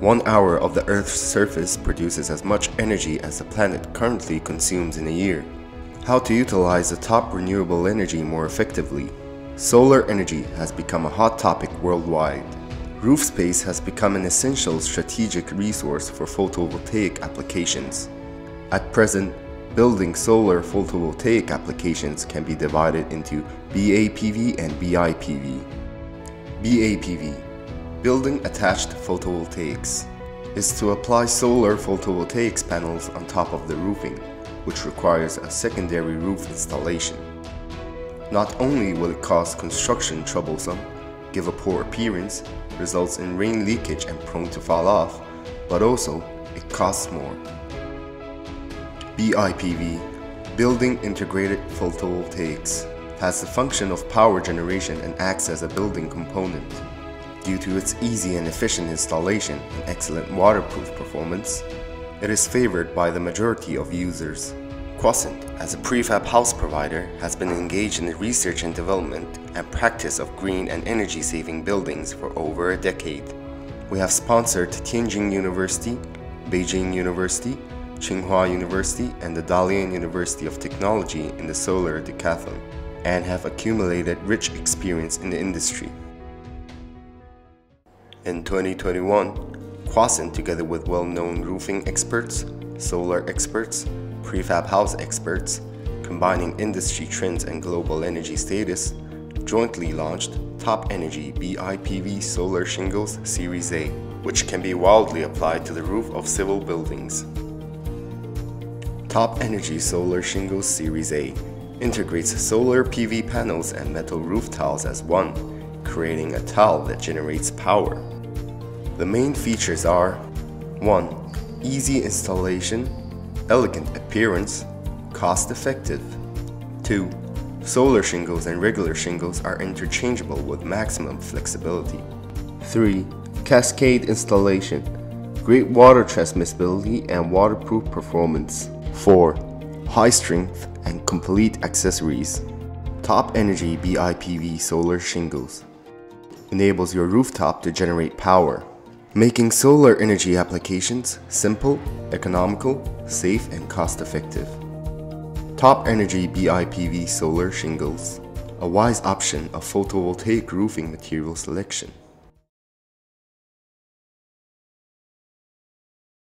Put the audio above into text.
One hour of the Earth's surface produces as much energy as the planet currently consumes in a year. How to utilize the top renewable energy more effectively? Solar energy has become a hot topic worldwide. Roof space has become an essential strategic resource for photovoltaic applications. At present, building solar photovoltaic applications can be divided into BAPV and BIPV. BAPV Building Attached Photovoltaics is to apply solar photovoltaics panels on top of the roofing, which requires a secondary roof installation. Not only will it cause construction troublesome, give a poor appearance, results in rain leakage and prone to fall off, but also it costs more. BIPV, Building Integrated Photovoltaics, has the function of power generation and acts as a building component. Due to its easy and efficient installation and excellent waterproof performance, it is favored by the majority of users. Quacent, as a prefab house provider, has been engaged in the research and development and practice of green and energy-saving buildings for over a decade. We have sponsored Tianjin University, Beijing University, Tsinghua University, and the Dalian University of Technology in the solar decathlon, and have accumulated rich experience in the industry. In 2021, Quacent, together with well-known roofing experts, solar experts, prefab house experts, combining industry trends and global energy status, jointly launched Top Energy BIPV Solar Shingles Series A, which can be wildly applied to the roof of civil buildings. Top Energy Solar Shingles Series A integrates solar PV panels and metal roof tiles as one, creating a tile that generates power. The main features are 1. Easy installation elegant appearance, cost effective. 2. Solar shingles and regular shingles are interchangeable with maximum flexibility. 3. Cascade installation, great water transmissibility and waterproof performance. 4. High strength and complete accessories. Top Energy BIPV solar shingles enables your rooftop to generate power making solar energy applications simple, economical, safe, and cost-effective. Top Energy BIPV Solar Shingles, a wise option of photovoltaic roofing material selection.